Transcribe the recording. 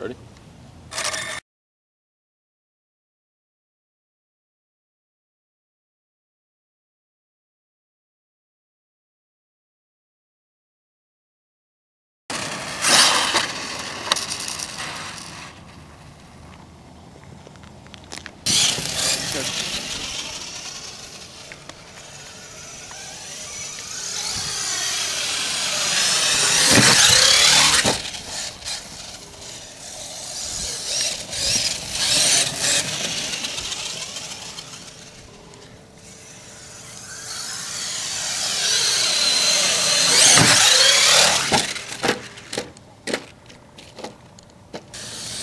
Ready?